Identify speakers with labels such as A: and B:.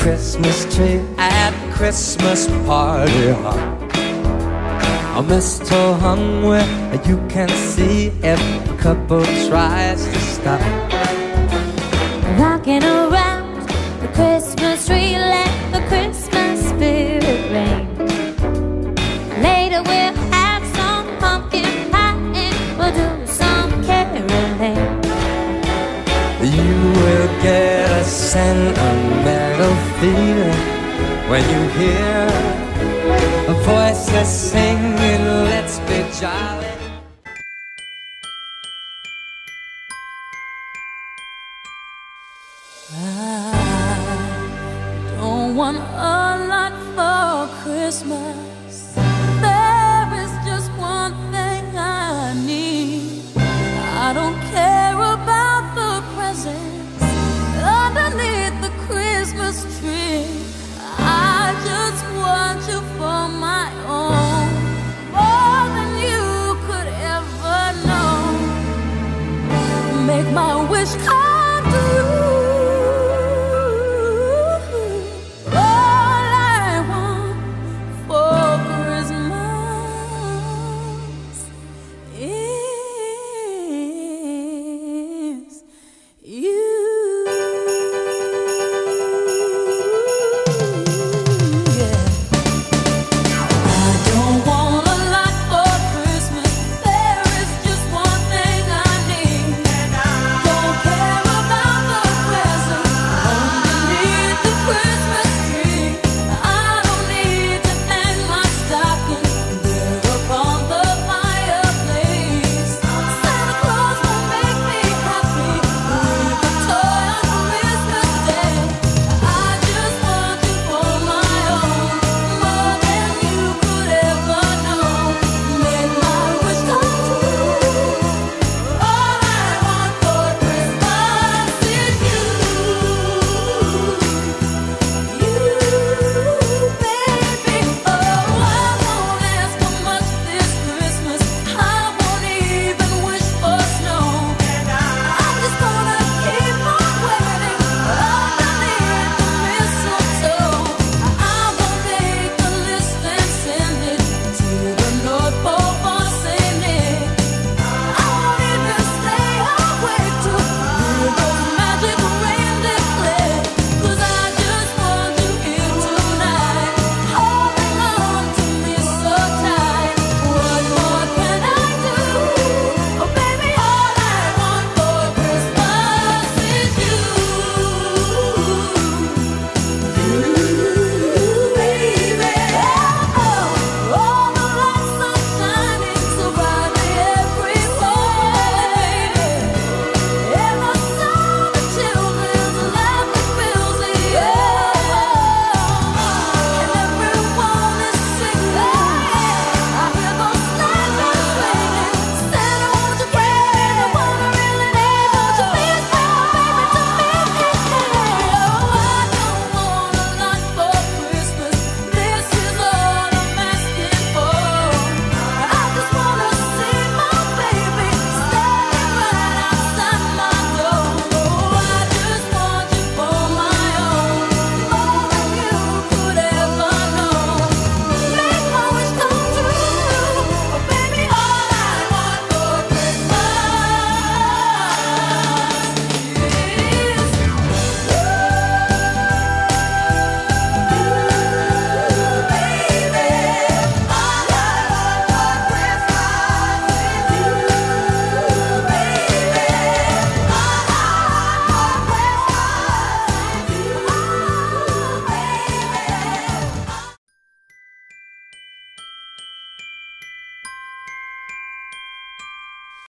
A: Christmas tree at Christmas party A mistletoe hung where you can see if a couple tries to stop.
B: Rocking around the Christmas tree, let the Christmas spirit reign. Later we'll have some pumpkin pie and we'll do some caroling.
A: You will get a sentimental feeling when you hear a voices singing, let's be jolly.
C: I don't want a lot for Christmas. My own, more than you could ever know. Make my wish come